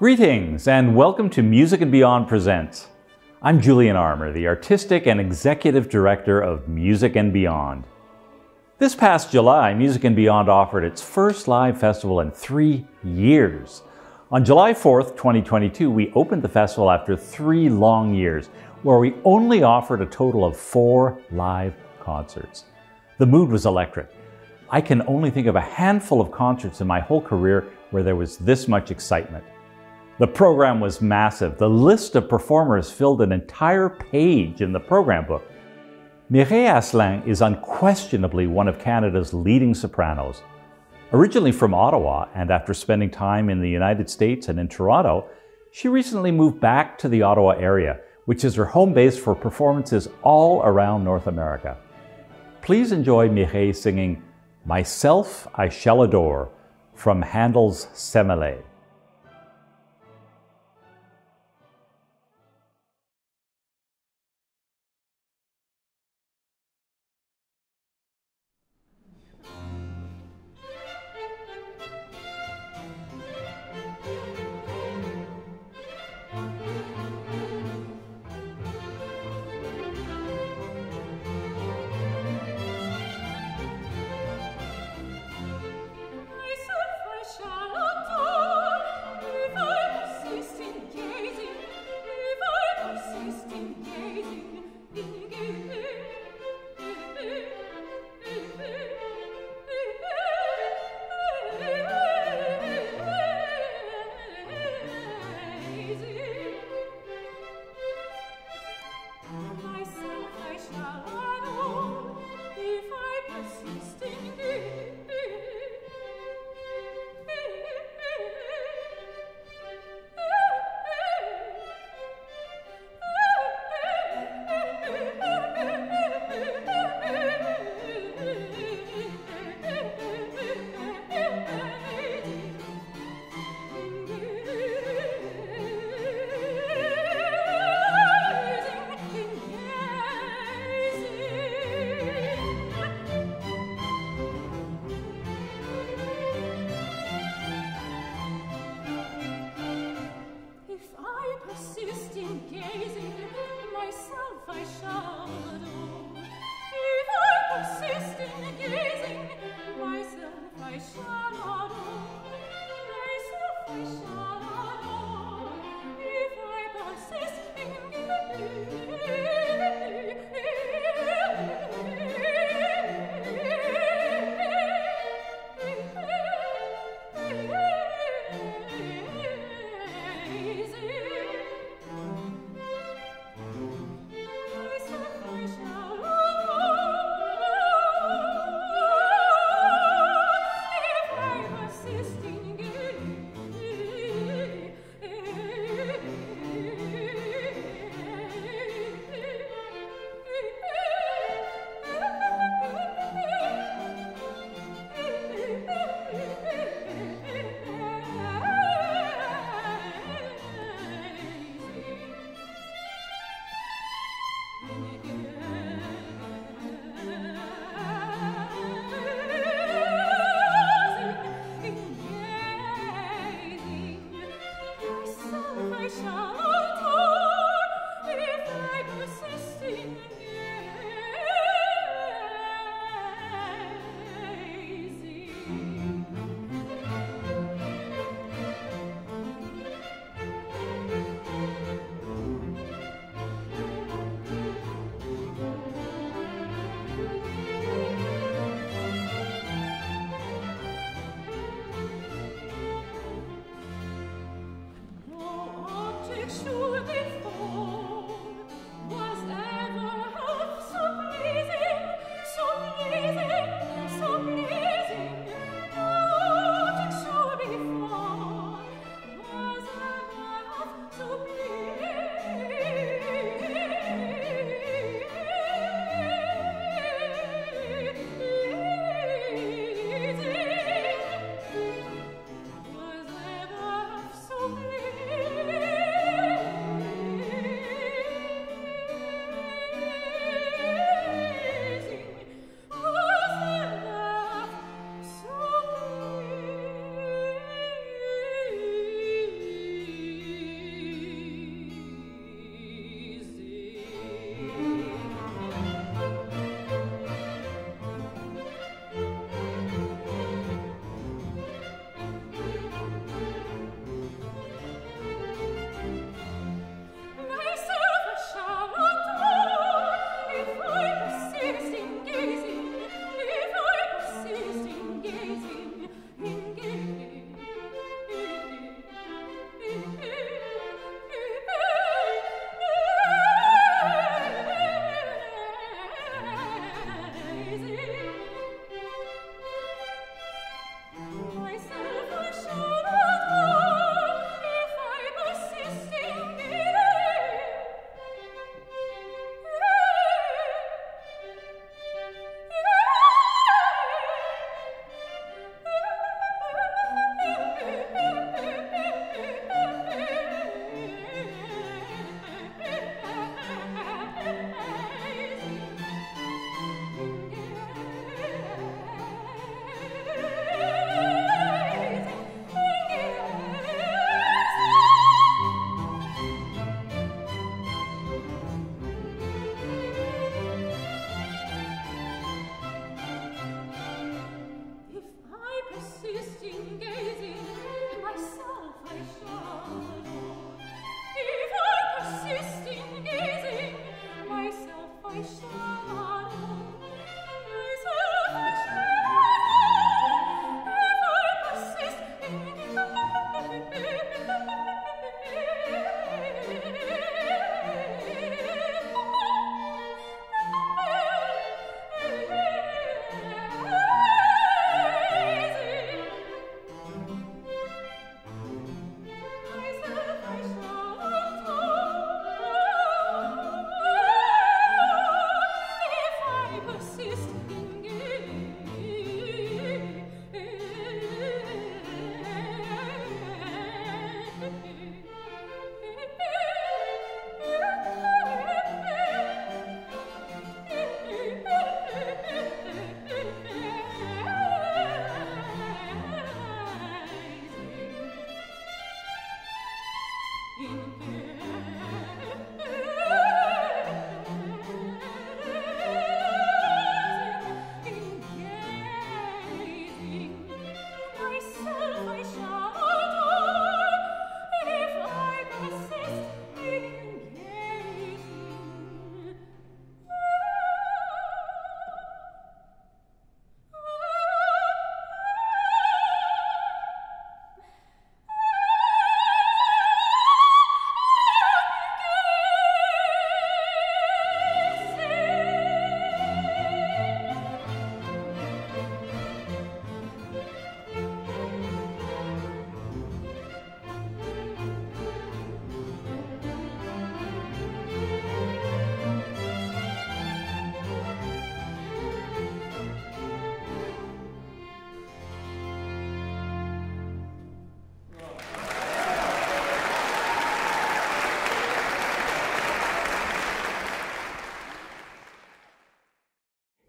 Greetings and welcome to Music and Beyond Presents. I'm Julian Armour, the Artistic and Executive Director of Music and Beyond. This past July, Music and Beyond offered its first live festival in three years. On July 4th, 2022, we opened the festival after three long years, where we only offered a total of four live concerts. The mood was electric. I can only think of a handful of concerts in my whole career where there was this much excitement. The program was massive. The list of performers filled an entire page in the program book. Mireille Asselin is unquestionably one of Canada's leading sopranos. Originally from Ottawa, and after spending time in the United States and in Toronto, she recently moved back to the Ottawa area, which is her home base for performances all around North America. Please enjoy Mireille singing Myself I Shall Adore from Handel's Semele.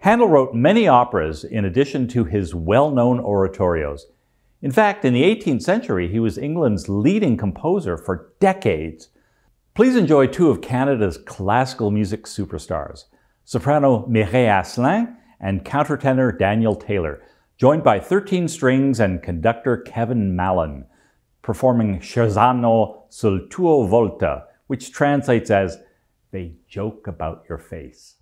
Handel wrote many operas in addition to his well known oratorios. In fact, in the 18th century, he was England's leading composer for decades. Please enjoy two of Canada's classical music superstars soprano Mireille Asselin and countertenor Daniel Taylor, joined by 13 strings and conductor Kevin Mallon, performing Scherzano sul tuo volto, which translates as They Joke About Your Face.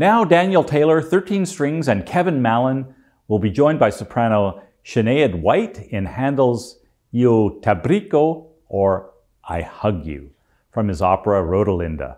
Now, Daniel Taylor, 13 strings, and Kevin Mallon will be joined by soprano Sinead White in Handel's Io T'abbraccio or I Hug You from his opera Rodelinda.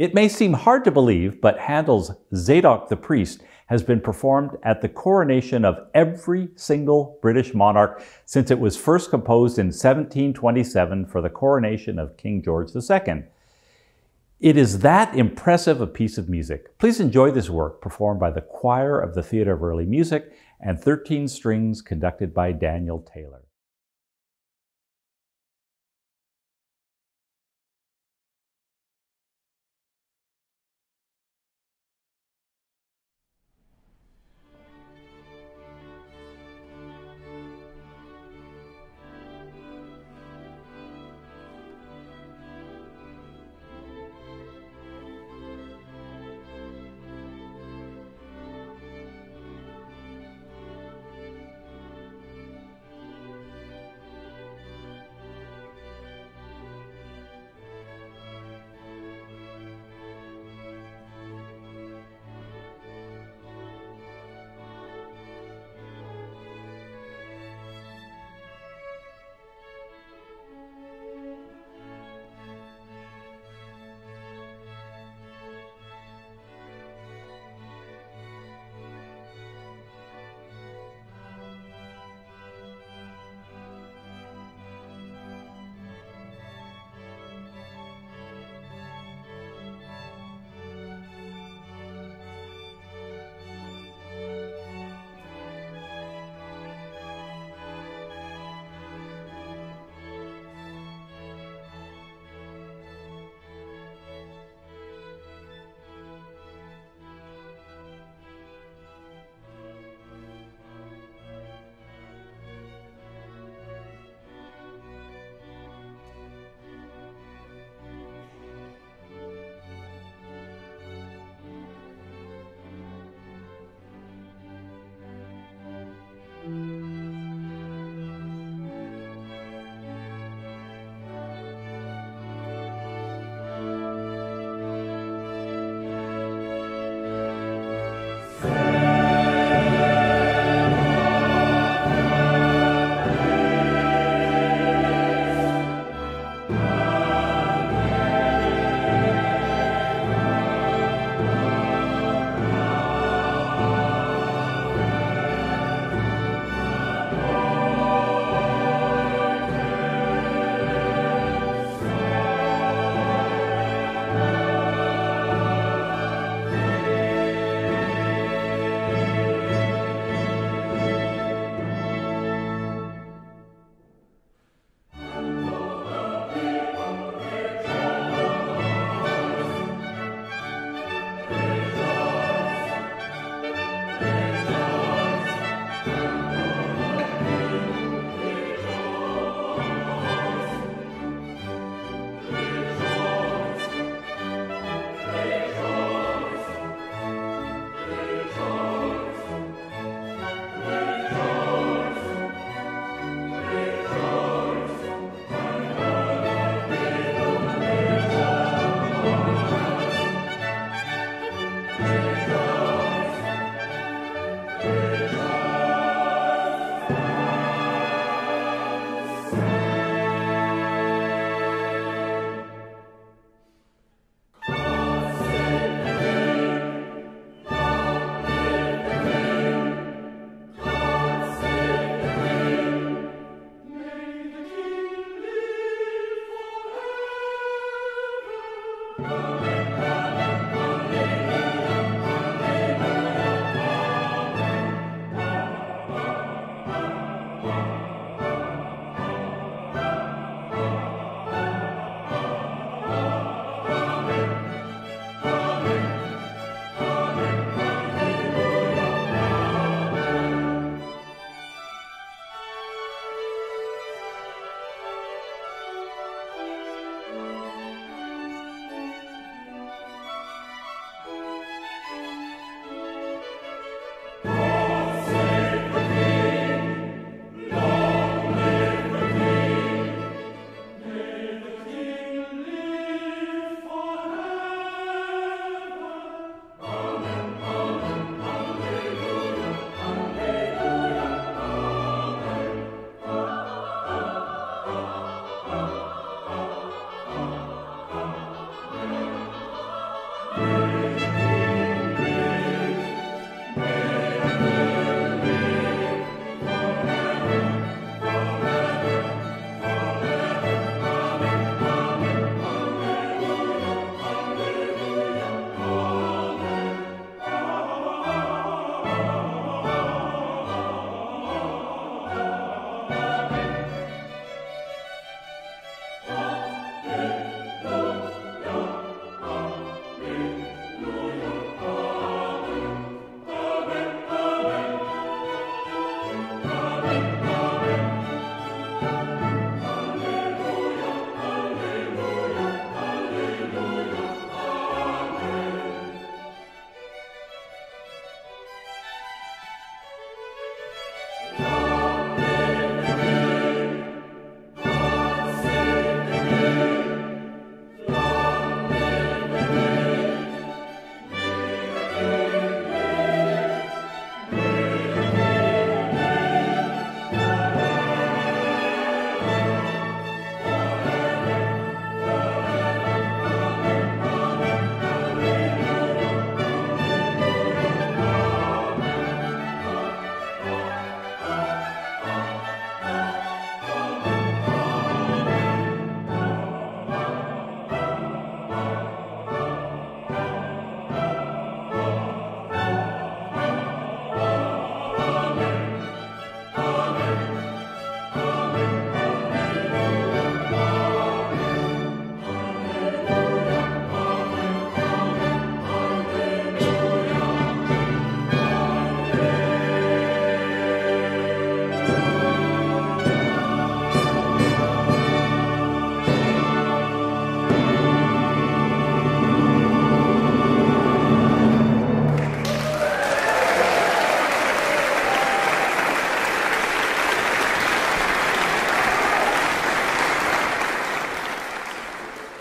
It may seem hard to believe, but Handel's Zadok the Priest has been performed at the coronation of every single British monarch since it was first composed in 1727 for the coronation of King George II. It is that impressive a piece of music. Please enjoy this work performed by the choir of the Theatre of Early Music and 13 strings conducted by Daniel Taylor.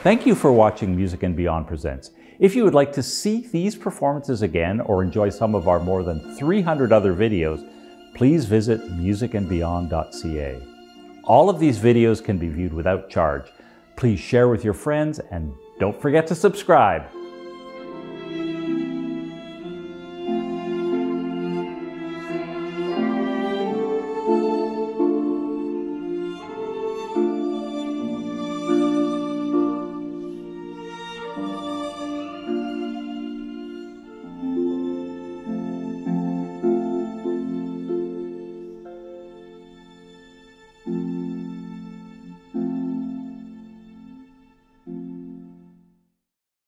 Thank you for watching Music and Beyond Presents. If you would like to see these performances again or enjoy some of our more than 300 other videos, please visit musicandbeyond.ca. All of these videos can be viewed without charge. Please share with your friends and don't forget to subscribe.